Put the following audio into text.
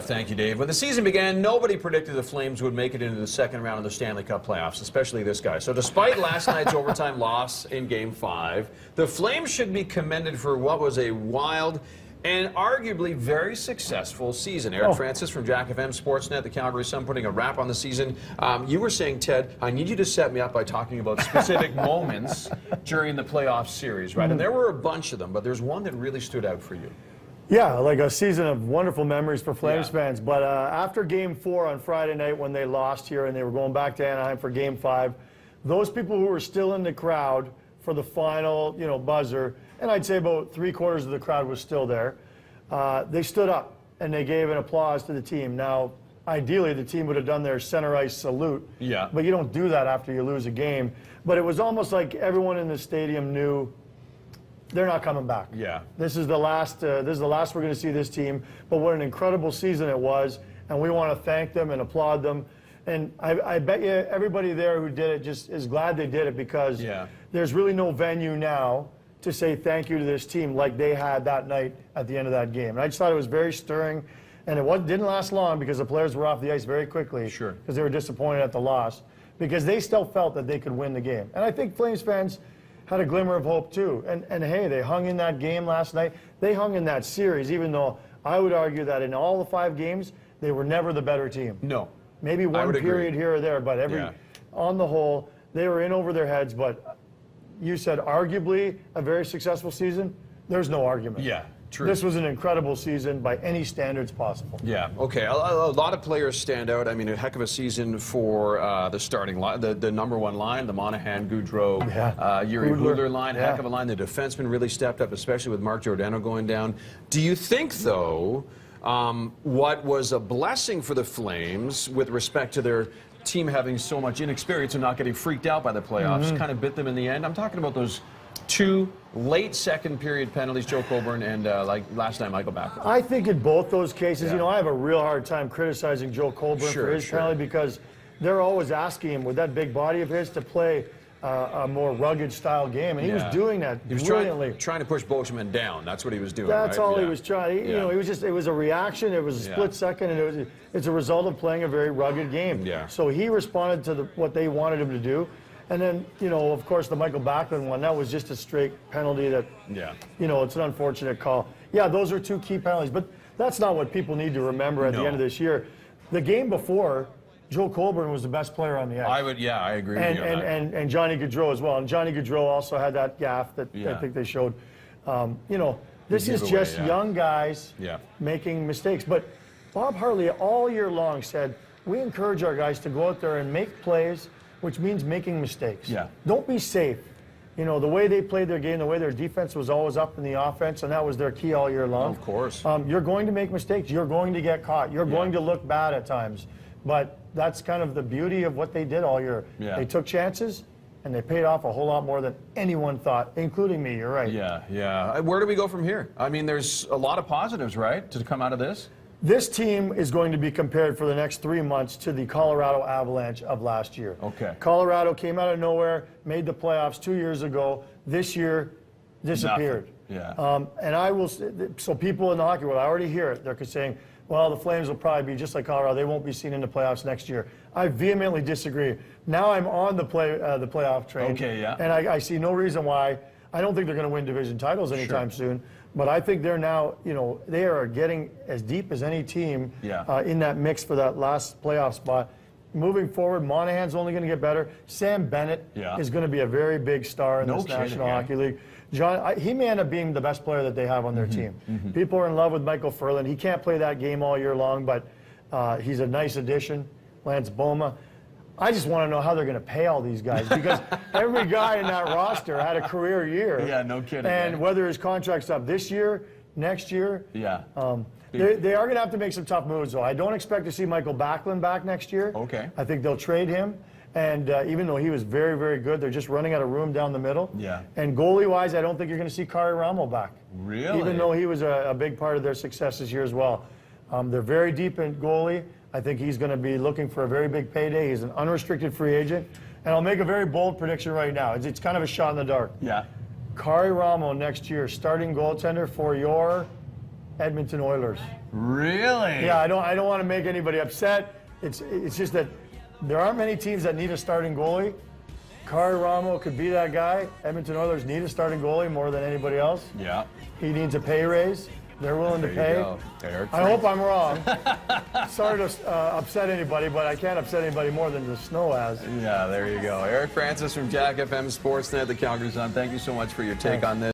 Thank you, Dave. When the season began, nobody predicted the Flames would make it into the second round of the Stanley Cup playoffs, especially this guy. So, despite last night's overtime loss in Game 5, the Flames should be commended for what was a wild and arguably very successful season. Eric Oh. Francis from Jack FM Sportsnet, the Calgary Sun, putting a wrap on the season. Um, you were saying, Ted, I need you to set me up by talking about specific moments during the playoff series, right? And there were a bunch of them, but there's one that really stood out for you. Yeah, like a season of wonderful memories for Flames Yeah. fans. But uh, after Game Four on Friday night, when they lost here and they were going back to Anaheim for Game Five, those people who were still in the crowd for the final, you know, buzzer, and I'd say about three quarters of the crowd was still there. Uh, they stood up and they gave an applause to the team. Now, ideally, the team would have done their center ice salute. Yeah. But you don't do that after you lose a game. But it was almost like everyone in the stadium knew they're not coming back. Yeah. This is the last. Uh, this is the last we're going to see this team. But what an incredible season it was, and we want to thank them and applaud them. And I, I bet you everybody there who did it just is glad they did it because Yeah. there's really no venue now to say thank you to this team like they had that night at the end of that game. And I just thought it was very stirring, and it was, didn't last long because the players were off the ice very quickly. Sure. Because they were disappointed at the loss because they still felt that they could win the game. And I think Flames fans had a glimmer of hope too. And and hey, they hung in that game last night. They hung in that series, even though I would argue that in all the five games, they were never the better team. No. Maybe one would agree. period here or there, but every Yeah. on the whole, they were in over their heads. But you said arguably a very successful season. There's no argument. Yeah, true. This was an incredible season by any standards possible. Yeah. Okay. A, a a lot of players stand out. I mean, a heck of a season for uh, the starting line, the, the number one line, the Monahan, Gaudreau, Yeah. uh, Jiri Hudler. Hudler line. Yeah. Heck of a line. The defensemen really stepped up, especially with Mark Giordano going down. Do you think, though, um, what was a blessing for the Flames with respect to their team having so much inexperience and not getting freaked out by the playoffs Mm-hmm. kind of bit them in the end? I'm talking about those two late second period penalties, Joe Colborne and uh, like last night, Mikael Backlund. I think in both those cases, Yeah. you know, I have a real hard time criticizing Joe Colborne Sure, for his sure. penalty because they're always asking him with that big body of his to play uh, a more rugged style game, and he Yeah. was doing that He was brilliantly. trying, trying to push Beauchemin down. That's what he was doing. That's right? all he was trying. He, You know, it was just it was a reaction. It was a Yeah. split second, and it was it's a result of playing a very rugged game. Yeah. So he responded to the, what they wanted him to do, and then you know, of course, the Mikael Backlund one that was just a straight penalty. That Yeah. you know, it's an unfortunate call. Yeah, those are two key penalties, but that's not what people need to remember at No. the end of this year. The game before, Joe Colborne was the best player on the ice. I would. Yeah, I agree and, with you and, that. and, and Johnny Gaudreau as well. And Johnny Gaudreau also had that gaff that I think they showed. Um, you know, this is giveaway, just yeah. young guys Yeah. making mistakes. But Bob Hartley all year long said, we encourage our guys to go out there and make plays, which means making mistakes. Yeah. Don't be safe. You know, the way they played their game, the way their defense was always up in the offense, and that was their key all year long. Of course. Um, you're going to make mistakes. You're going to get caught. You're going to look bad at times. But that's kind of the beauty of what they did all year. Yeah. They took chances, and they paid off a whole lot more than anyone thought, including me. You're right. yeah, yeah. Uh, Where do we go from here? I mean, there's a lot of positives, right, to come out of this. This team is going to be compared for the next three months to the Colorado Avalanche of last year. Okay. Colorado came out of nowhere, made the playoffs two years ago. This year, disappeared. Nothing. Yeah. Um, and I will. So people in the hockey world, I already hear it. They're saying, "Well, the Flames will probably be just like Colorado. They won't be seen in the playoffs next year." I vehemently disagree. Now I'm on the play uh, the playoff train. Okay, yeah. And I, I see no reason why. I don't think they're going to win division titles anytime soon. But I think they're now, you know, they are getting as deep as any team Yeah. uh, in that mix for that last playoff spot. Moving forward, Monahan's only going to get better. Sam Bennett Yeah. is going to be a very big star in No this kidding, National. Hockey League. John, I, he may end up being the best player that they have on their Mm-hmm. team. People are in love with Michael Ferland. He can't play that game all year long, but uh, he's a nice addition. Lance Bouma. I just want to know how they're going to pay all these guys because every guy in that roster had a career year. Yeah, no kidding, And man. whether his contract's up this year, next year, Yeah. um, they, they are going to have to make some tough moves, though. I don't expect to see Mikael Backlund back next year. Okay. I think they'll trade him. And uh, even though he was very, very good, they're just running out of room down the middle. Yeah. And goalie-wise, I don't think you're going to see Karri Ramo back. Really? Even though he was a, a big part of their success this year as well. Um, they're very deep in goalie. I think he's going to be looking for a very big payday. He's an unrestricted free agent. And I'll make a very bold prediction right now. It's, it's kind of a shot in the dark. Yeah. Karri Ramo next year, starting goaltender for your Edmonton Oilers. Really? Yeah, I don't I don't want to make anybody upset. It's it's just that there aren't many teams that need a starting goalie. Karri Ramo could be that guy. Edmonton Oilers need a starting goalie more than anybody else. Yeah. He needs a pay raise. They're willing There to pay. Eric I hope I'm wrong. Sorry to uh, upset anybody, but I can't upset anybody more than the snow has. Yeah, there you go. Eric Francis from Jack FM Sportsnet, the Calgary Sun. Thank you so much for your take Thanks. on this.